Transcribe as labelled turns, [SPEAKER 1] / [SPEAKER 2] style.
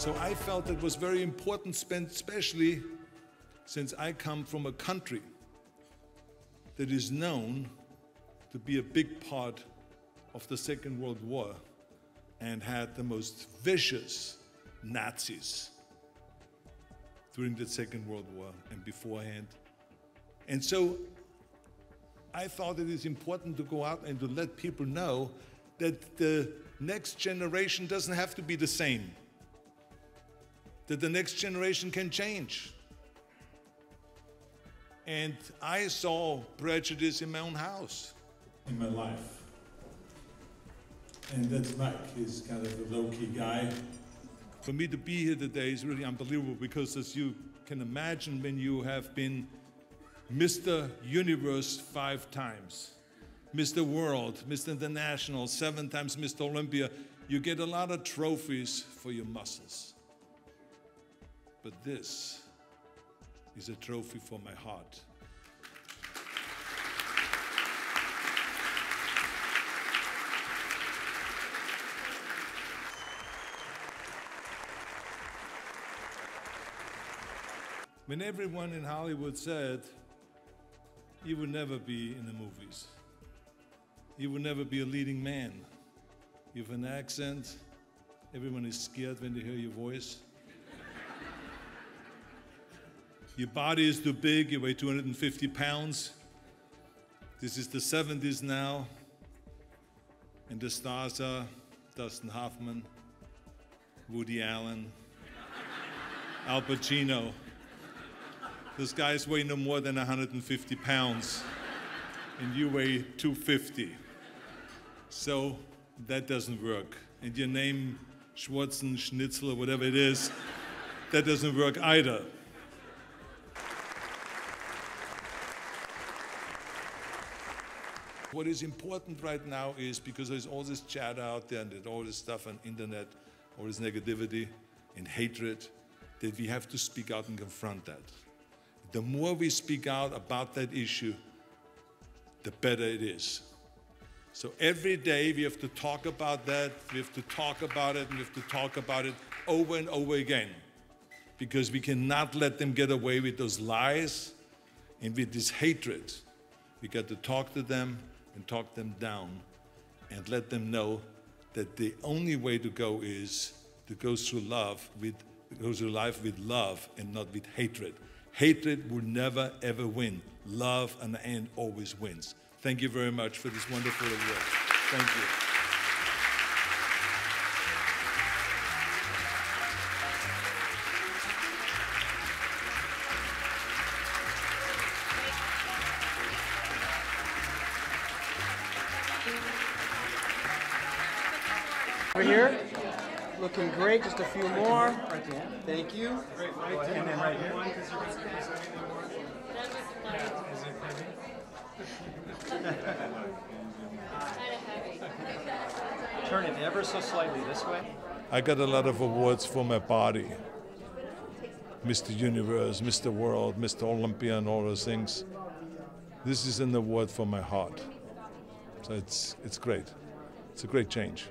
[SPEAKER 1] So I felt it was very important, especially since I come from a country that is known to be a big part of the Second World War and had the most vicious Nazis during the Second World War and beforehand. And so I thought it is important to go out and to let people know that the next generation doesn't have to be the same, that the next generation can change. And I saw prejudice in my own house, in my life. And that's Mike. He's kind of a low key guy. For me to be here today is really unbelievable because, as you can imagine, when you have been Mr. Universe five times, Mr. World, Mr. International, seven times Mr. Olympia, you get a lot of trophies for your muscles. But this is a trophy for my heart. When everyone in Hollywood said, you will never be in the movies. You will never be a leading man. You have an accent. Everyone is scared when they hear your voice. Your body is too big. You weigh 250 pounds. This is the 70s now. And the stars are Dustin Hoffman, Woody Allen, Al Pacino. This guy's weigh no more than 150 pounds, and you weigh 250. So that doesn't work. And your name, Schwarzen, Schnitzel, or whatever it is, that doesn't work either. What is important right now is because there's all this chatter out there and all this stuff on internet, all this negativity and hatred, that we have to speak out and confront that the more we speak out about that issue, the better it is. So every day we have to talk about that, we have to talk about it, and we have to talk about it over and over again. Because we cannot let them get away with those lies and with this hatred. We got to talk to them and talk them down and let them know that the only way to go is to go through love with go through life with love and not with hatred. Hatred will never ever win. Love and the end always wins. Thank you very much for this wonderful award. Thank you.
[SPEAKER 2] Over here. Looking great. Just a few more. Thank you. Right, right, and then right here. Turn it ever so slightly this way.
[SPEAKER 1] I got a lot of awards for my body. Mr. Universe, Mr. World, Mr. Olympia, and all those things. This is an award for my heart. So it's, it's great. It's a great change.